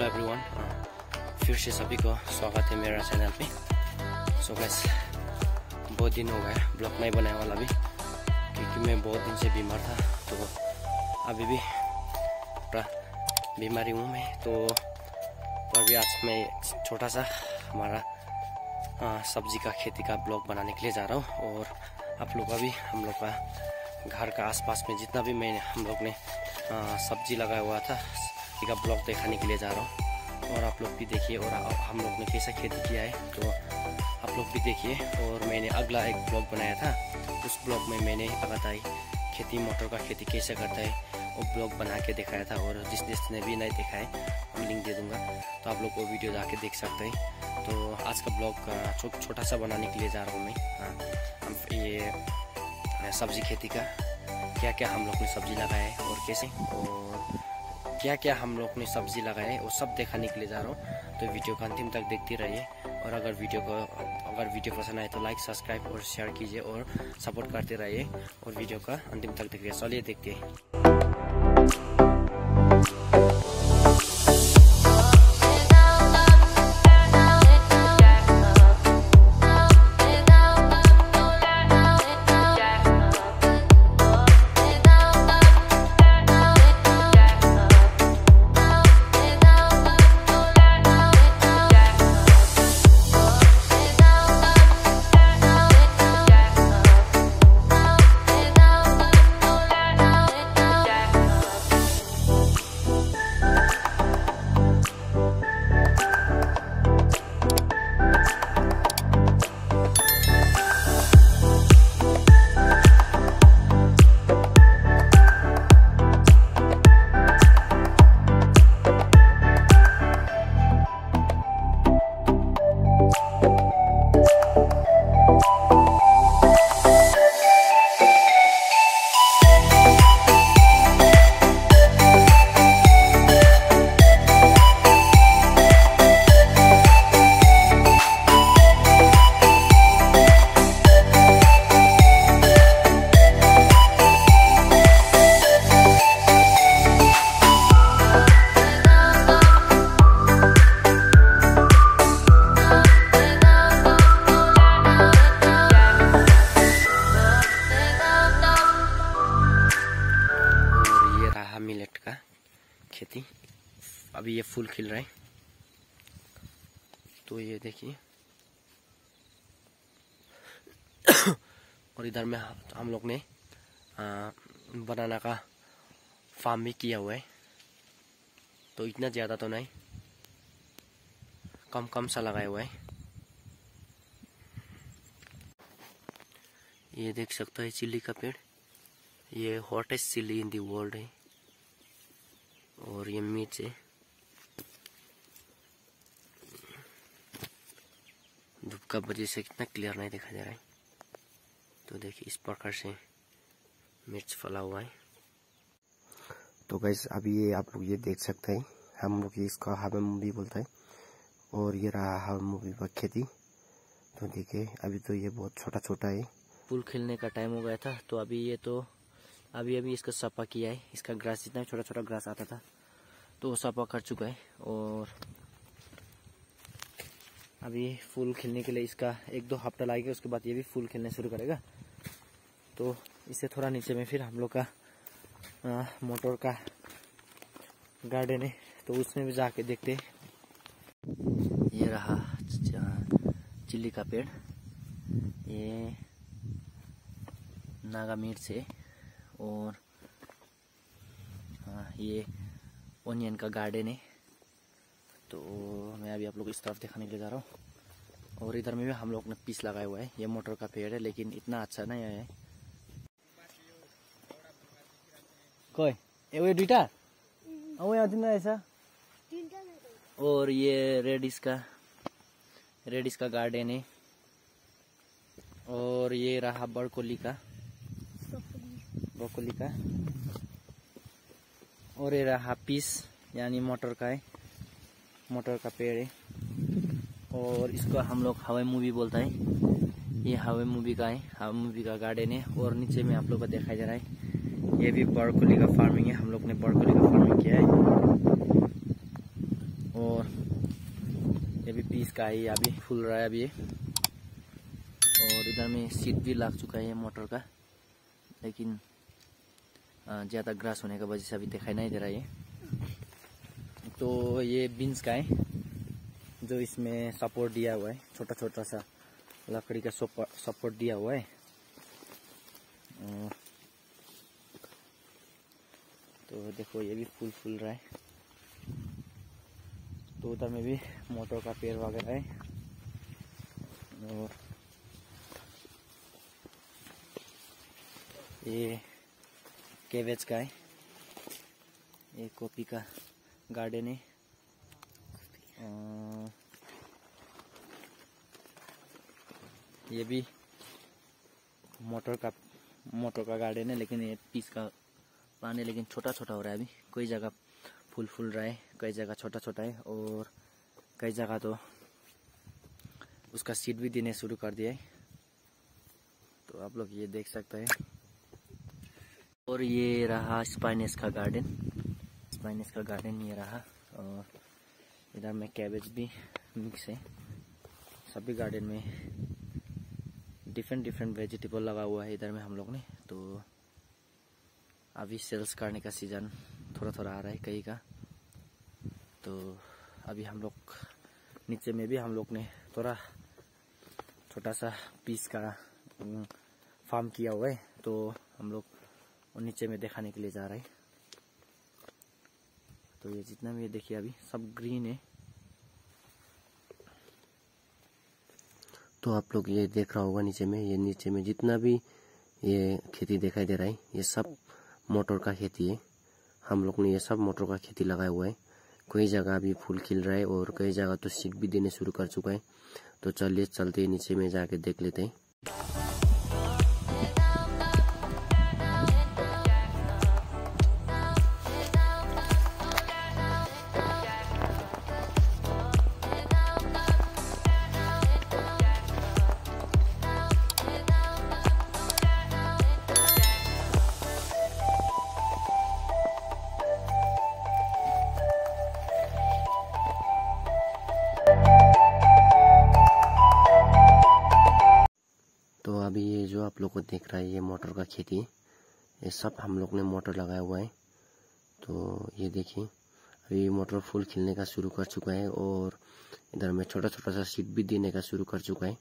Everyone फिर से सभी को स्वागत है मेरा चैनल पे सो गैस बहुत दिन हो गया ब्लॉग नहीं बनाया वाला भी, क्योंकि मैं बहुत दिन से बीमार था तो अभी भी थोड़ा बीमारी हूँ मैं तो अभी आज मैं छोटा सा हमारा सब्ज़ी का खेती का ब्लॉग बनाने के लिए जा रहा हूँ, और आप लोग का भी, हम लोग का घर का आसपास में जितना भी मैं, हम लोग ने सब्ज़ी लगाया हुआ था का ब्लॉग दिखाने के लिए जा रहा हूँ। और आप लोग भी देखिए और हम लोग ने कैसा खेती किया है तो आप लोग भी देखिए। और मैंने अगला एक ब्लॉग बनाया था, उस ब्लॉग में मैंने बताई खेती, मोटर का खेती कैसे करता है, वो ब्लॉग बना के दिखाया था। और जिस जिसने भी नहीं देखा है हम लिंक दे दूँगा तो आप लोग वो वीडियो जाके देख सकते हैं। तो आज का ब्लॉग छोटा सा बनाने के लिए जा रहा हूँ मैं। हाँ ये, सब्ज़ी खेती का क्या क्या हम लोग ने सब्ज़ी लगाया है और कैसे, और क्या क्या हम लोग ने सब्ज़ी लगाए हैं, वो सब दिखाने के लिए जा रहा हूँ। तो वीडियो को अंतिम तक देखते रहिए। और अगर वीडियो को, अगर वीडियो पसंद आए तो लाइक सब्सक्राइब और शेयर कीजिए और सपोर्ट करते रहिए। और वीडियो का अंतिम तक देखिए। चलिए देखते हैं। खिल रहा है। तो ये देखिए। और इधर में हम लोग ने बनाना का फार्म भी किया हुआ है। तो इतना ज़्यादा तो नहीं। कम कम सा लगाया हुआ है। ये देख सकते हैं चिल्ली का पेड़। ये hottest chilli in the world है। और ये मिर्च है। का वजह से कितना क्लियर नहीं दिखाई दे रहा है। तो देखिए इस प्रकार से मिर्च फला हुआ है। तो गैस अभी ये आप लोग ये देख सकते हैं। हम लोग इसका हवा मूवी बोलता है। और ये रहा हवा मूवी का खेती। तो देखिए अभी तो ये बहुत छोटा छोटा है। पुल खिलने का टाइम हो गया था तो अभी ये तो अभी अभी इसका सफ़ा किया है। इसका ग्रास जितना छोटा छोटा ग्रास आता था तो वो सफ़ा कर चुका है। और अभी फूल खिलने के लिए इसका एक दो हफ़्ता लगेगा उसके बाद ये भी फूल खिलने शुरू करेगा। तो इससे थोड़ा नीचे में फिर हम लोग का आ, मोटर का गार्डन है तो उसमें भी जाके देखते ये रहा चिल्ली का पेड़। ये नागा मिर्च है और हाँ ये ओनियन का गार्डन है। तो मैं अभी आप लोग इस तरफ़ दिखाने के लिए जा रहा हूँ। और इधर में भी हम लोग ने पीस लगाया हुआ है। ये मोटर का पेड़ है लेकिन इतना अच्छा नहीं है। कोई? ए दुटा दिन ऐसा। और ये रेडिस का रेडिस का गार्डन है। और ये रहा बड़कोली का। ब्रोकोली का। और ये रहा पीस यानी मटर का है। मटर का पेड़ है। और इसको हम लोग हवाई मूवी बोलता है। ये हवाई मूवी का है, हवाई मूवी का गार्डन है। और नीचे में आप लोग को दिखाई दे रहा है, ये भी बड़कोली का फ़ार्मिंग है। हम लोग ने बड़कोली का फ़ार्मिंग किया है। और ये भी पीस का है अभी फूल रहा है अभी और इधर में सीट भी लग चुका है मोटर का। लेकिन ज़्यादा ग्रास होने का वजह से अभी दिखाई नहीं दे रहा है तो ये बीन्स का है, जो इसमें सपोर्ट दिया हुआ है छोटा छोटा सा लकड़ी का सपोर्ट दिया हुआ है। तो देखो, ये भी फूल फूल रहा है। तो उधर में भी मोटर का पेड़ वगैरह है। और ये केवेज का है, ये कॉपी का। गार्डन है। ये भी मोटर का मोटर का गार्डन है, लेकिन ये पीस का प्लान लेकिन छोटा छोटा हो रहा है अभी। कोई जगह फूल फूल रहा है, कई जगह छोटा छोटा है, और कई जगह तो उसका सीड भी देने शुरू कर दिया है। तो आप लोग ये देख सकते हैं। और ये रहा स्पाइनेस का गार्डन। स्पाइनेस इसका गार्डन ये रहा, और इधर में कैबेज भी मिक्स है। सभी गार्डन में डिफरेंट डिफरेंट वेजिटेबल लगा हुआ है इधर में हम लोग ने। तो अभी सेल्स करने का सीज़न थोड़ा थोड़ा आ रहा है कहीं का। तो अभी हम लोग नीचे में भी हम लोग ने थोड़ा छोटा सा पीस का फार्म किया हुआ है। तो हम लोग नीचे में दिखाने के लिए जा रहे हैं। तो ये जितना भी ये देखिए अभी सब ग्रीन है। तो आप लोग ये देख रहा होगा नीचे में, ये नीचे में जितना भी ये खेती दिखाई दे रहा है, ये सब मोटर का खेती है। हम लोग ने ये सब मोटर का खेती लगाया हुआ है। कई जगह अभी फूल खिल रहा है और कई जगह तो सीख भी देने शुरू कर चुका है। तो चलिए, चलते नीचे में जाके देख लेते हैं। अभी ये जो आप लोग को देख रहा है ये मोटर का खेती ये सब हम लोग ने मोटर लगाया हुआ है। तो ये देखिए, अभी मोटर फूल खिलने का शुरू कर चुका है और इधर में छोटा छोटा सा सीट भी देने का शुरू कर चुका है।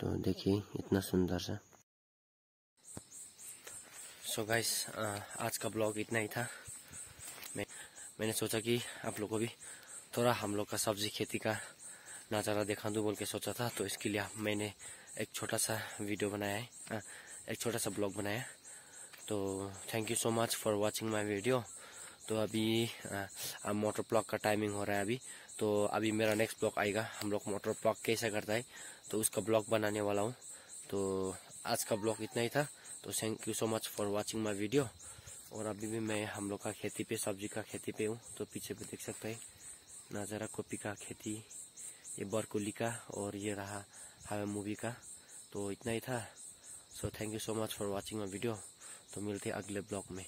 तो देखिए, इतना सुंदर सा। सो so गाइस आज का ब्लॉग इतना ही था। मैं, मैंने सोचा कि आप लोग को भी थोड़ा हम लोग का सब्ज़ी खेती का नज़ारा दिखा दूँ बोल के सोचा था तो इसके लिए मैंने एक छोटा सा वीडियो बनाया है एक छोटा सा ब्लॉग बनाया तो thank you so much for watching my video तो अभी मोटर ब्लॉक का टाइमिंग हो रहा है अभी। तो अभी मेरा नेक्स्ट ब्लॉग आएगा। हम लोग मोटर ब्लॉक कैसा करता है तो उसका ब्लॉग बनाने वाला हूँ। तो आज का ब्लॉग इतना ही था। तो thank you so much for watching my video और अभी भी मैं हम लोग का खेती पे, सब्ज़ी का खेती पे हूँ। तो पीछे पे देख सकते हैं, नज़ारा कॉपी का खेती, ये बरकुली का और ये रहा हावे मूवी का। तो इतना ही था। So thank you so much for watching my video तो मिलते हैं अगले ब्लॉग में।